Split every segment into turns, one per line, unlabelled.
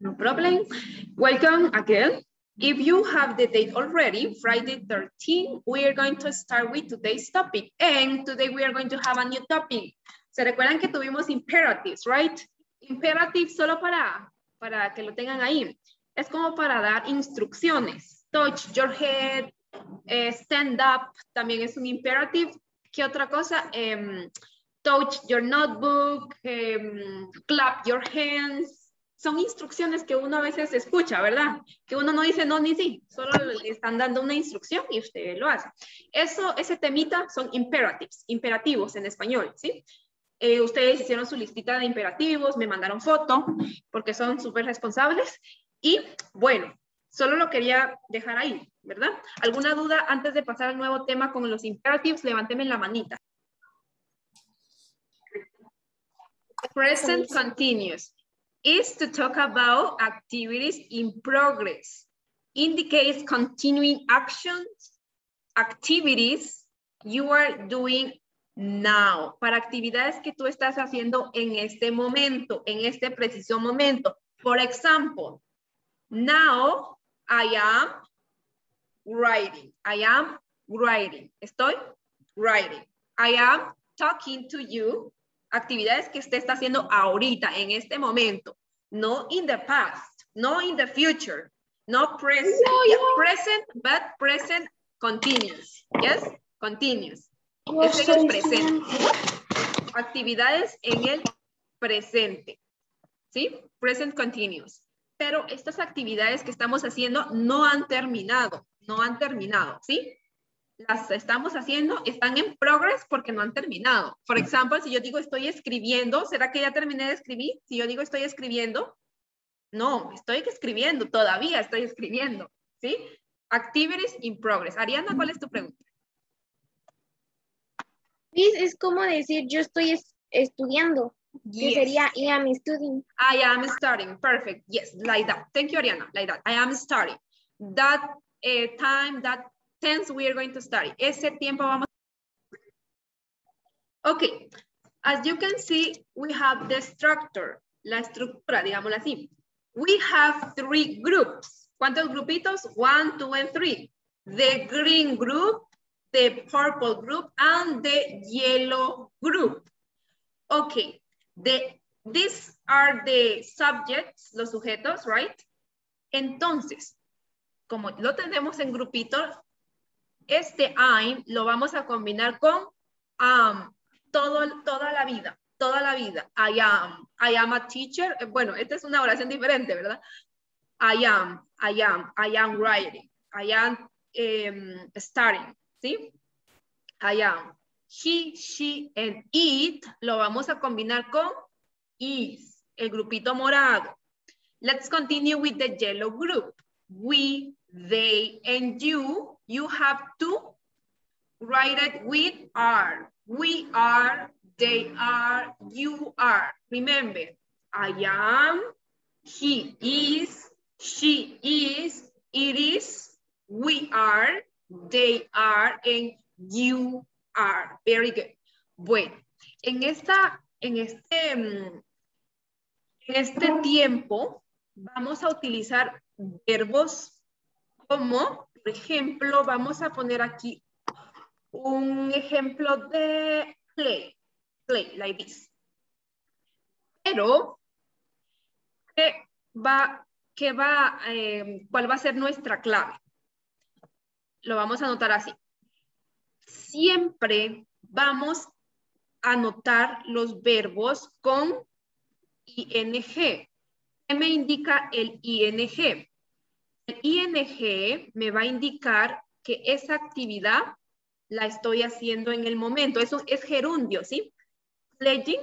No problem. Welcome again. If you have the date already, Friday 13, we are going to start with today's topic. And today we are going to have a new topic. ¿Se recuerdan que tuvimos imperatives, right? Imperatives solo para, para que lo tengan ahí. Es como para dar instrucciones. Touch your head, eh, stand up, también es un imperative. ¿Qué otra cosa? Um, touch your notebook, um, clap your hands. Son instrucciones que uno a veces escucha, ¿verdad? Que uno no dice no ni sí, solo le están dando una instrucción y usted lo hace. Eso, ese temita son imperatives, imperativos en español, ¿sí? Eh, ustedes hicieron su listita de imperativos, me mandaron foto, porque son súper responsables. Y bueno, solo lo quería dejar ahí, ¿verdad? ¿Alguna duda antes de pasar al nuevo tema con los imperatives? Levánteme la manita. Present continuous is to talk about activities in progress. Indicates continuing actions, activities you are doing now. Para actividades que tú estás haciendo en este momento, en este preciso momento. For example, now I am writing. I am writing. Estoy writing. I am talking to you. Actividades que usted está haciendo ahorita, en este momento. No in the past. No in the future. No present.
No,
Yeah,
no.
present, but present continuous. Yes? Continuous.
Yo
Es en el presente. Actividades en el presente. ¿Sí? Present continuous. Pero estas actividades que estamos haciendo no han terminado. No han terminado. ¿Sí? Las estamos haciendo, están en progress porque no han terminado. Por ejemplo, si yo digo estoy escribiendo, ¿será que ya terminé de escribir? Si yo digo estoy escribiendo, no, estoy escribiendo, todavía estoy escribiendo. ¿Sí? Activities in progress. Ariana, ¿cuál es tu pregunta?
Es como decir yo estoy es- estudiando. Que
Yes.
sería I am studying.
I am starting. Perfect. Yes, like that. Thank you, Ariana. Like that. I am starting. That eh, time, that we are going to study. Ese tiempo vamos. Okay. As you can see, we have the structure, la estructura, digámoslo así. We have three groups. ¿Cuántos grupitos? One, two, and three. The green group, the purple group, and the yellow group. Okay. The, these are the subjects, los sujetos, right? Entonces, como lo tenemos en grupitos, este I'm lo vamos a combinar con am, todo, toda la vida, toda la vida. I am, I am a teacher. Eh, Bueno, esta es una oración diferente, ¿verdad? I am, I am, I am writing, I am em, starting, ¿sí? I am. He, she, and it lo vamos a combinar con is, el grupito morado. Let's continue with the yellow group. We, they, and you, you have to write it with are. We are, they are, you are. Remember, I am, he is, she is, it is, we are, they are, and you are. Very good. Bueno, en esta, en este, mm, en este tiempo vamos a utilizar verbos como, ejemplo, vamos a poner aquí un ejemplo de play, play, like this. Pero, ¿qué va, qué va, eh, cuál va a ser nuestra clave? Lo vamos a anotar así. Siempre vamos a anotar los verbos con ing. ¿Qué me indica el ing? El ing me va a indicar que esa actividad la estoy haciendo en el momento. Eso es gerundio, ¿sí? Pledging.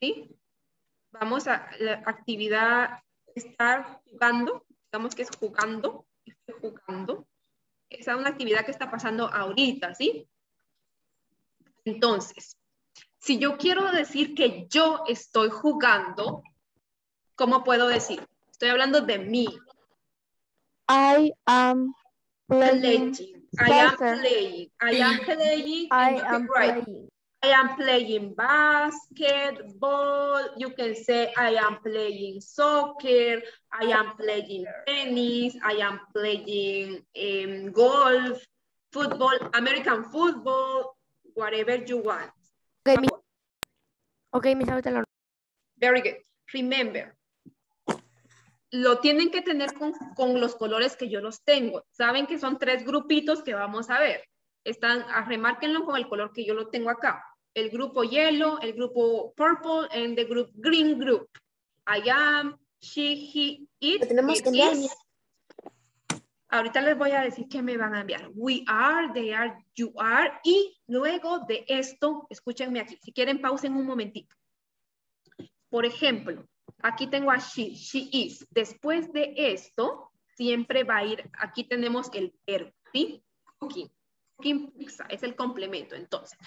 ¿Sí? Vamos a la actividad estar jugando. Digamos que es jugando. Estoy jugando. Esa es una actividad que está pasando ahorita, ¿sí? Entonces, si yo quiero decir que yo estoy jugando, ¿cómo puedo decir? Estoy hablando de mí.
I am playing.
I am playing. I am playing.
I am playing.
I am playing basketball. You can say I am playing soccer. I am playing tennis. I am playing um, golf, football, American football, whatever you want.
Okay, mis ahorita lo...
Very good. Remember, lo tienen que tener con, con, los colores que yo los tengo. Saben que son tres grupitos que vamos a ver. Están, a, remárquenlo con el color que yo lo tengo acá. El grupo yellow, el grupo purple, and the group green group. I am, she, he, it,
tenemos
it
que
is. Ahorita les voy a decir que me van a enviar. We are, they are, you are. Y luego de esto, escúchenme aquí. Si quieren, pausen un momentito. Por ejemplo, aquí tengo a she, she is. Después de esto, siempre va a ir, aquí tenemos el verbo, ¿sí? Cooking. Cooking pizza, es el complemento. Entonces,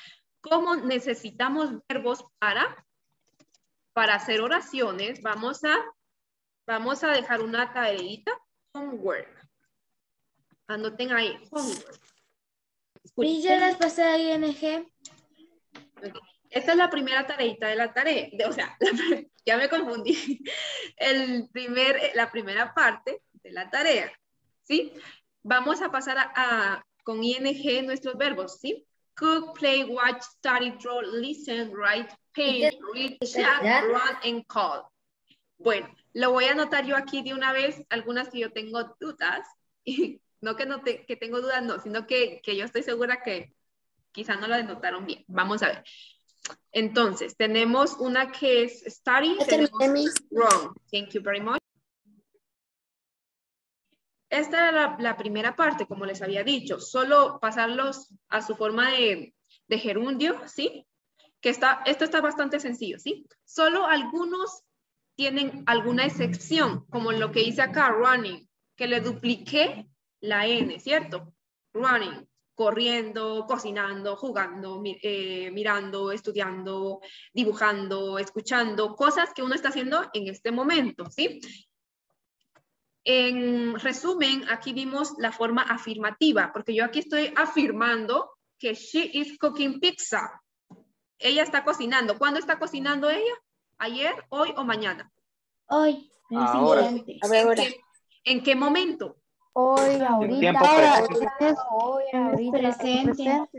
¿cómo necesitamos verbos para, para hacer oraciones? Vamos a, vamos a dejar una tareita, homework. Anoten ahí, homework.
Y yo las pasé a ING.
Esta es la primera tareita de la tarea, de, o sea, la, ya me confundí. El primer, la primera parte de la tarea, ¿sí? Vamos a pasar a, a, con ING nuestros verbos, ¿sí? Cook, play, watch, study, draw, listen, write, paint, read, chat, run, and call. Bueno, lo voy a anotar yo aquí de una vez, algunas que yo tengo dudas, y no que, no te, que tengo dudas, no, sino que, que yo estoy segura que quizá no lo denotaron bien. Vamos a ver. Entonces, tenemos una que es study, tenemos wrong. Thank you very much. Esta era la, la, primera parte, como les había dicho, solo pasarlos a su forma de, de gerundio, ¿sí? Que está, esto está bastante sencillo, ¿sí? Solo algunos tienen alguna excepción, como lo que hice acá, running, que le dupliqué la N, ¿cierto? Running, corriendo, cocinando, jugando, eh, mirando, estudiando, dibujando, escuchando, cosas que uno está haciendo en este momento, ¿sí? En resumen, aquí vimos la forma afirmativa, porque yo aquí estoy afirmando que she is cooking pizza. Ella está cocinando. ¿Cuándo está cocinando ella? ¿Ayer, hoy o mañana?
Hoy.
Ahora.
A ver, ahora.
¿En qué momento?
Hoy, ahorita,
tiempo presente.
hoy, ahorita,
Presente.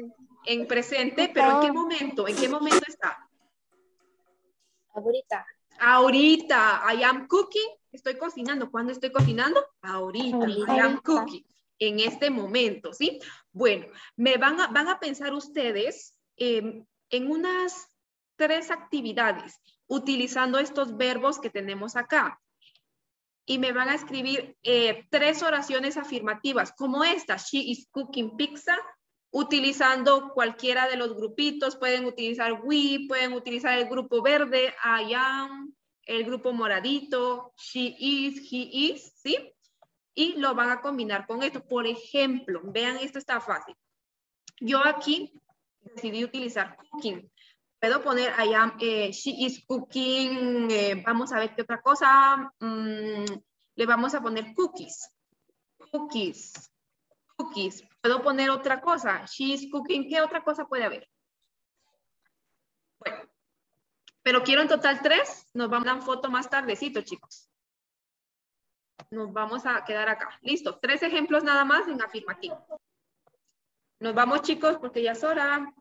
En presente, pero ¿en qué momento? ¿En qué momento está?
Ahorita.
Ahorita, I am cooking, estoy cocinando. ¿Cuándo estoy cocinando? Ahorita,
Ahorita.
I am cooking. En este momento, ¿sí? Bueno, me van a, van a pensar ustedes eh, en unas tres actividades utilizando estos verbos que tenemos acá. Y me van a escribir eh, tres oraciones afirmativas, como esta, she is cooking pizza, utilizando cualquiera de los grupitos, pueden utilizar we, pueden utilizar el grupo verde, I am, el grupo moradito, she is, he is, ¿sí? Y lo van a combinar con esto. Por ejemplo, vean, esto está fácil. Yo aquí decidí utilizar cooking. Puedo poner eh, she is cooking, eh, vamos a ver qué otra cosa. Mm, le vamos a poner cookies. Cookies. Cookies. Puedo poner otra cosa. She is cooking. ¿Qué otra cosa puede haber? Bueno. Pero quiero en total tres. Nos vamos a dar foto más tardecito, chicos. Nos vamos a quedar acá. Listo. Tres ejemplos nada más en afirmativo. Nos vamos, chicos, porque ya es hora.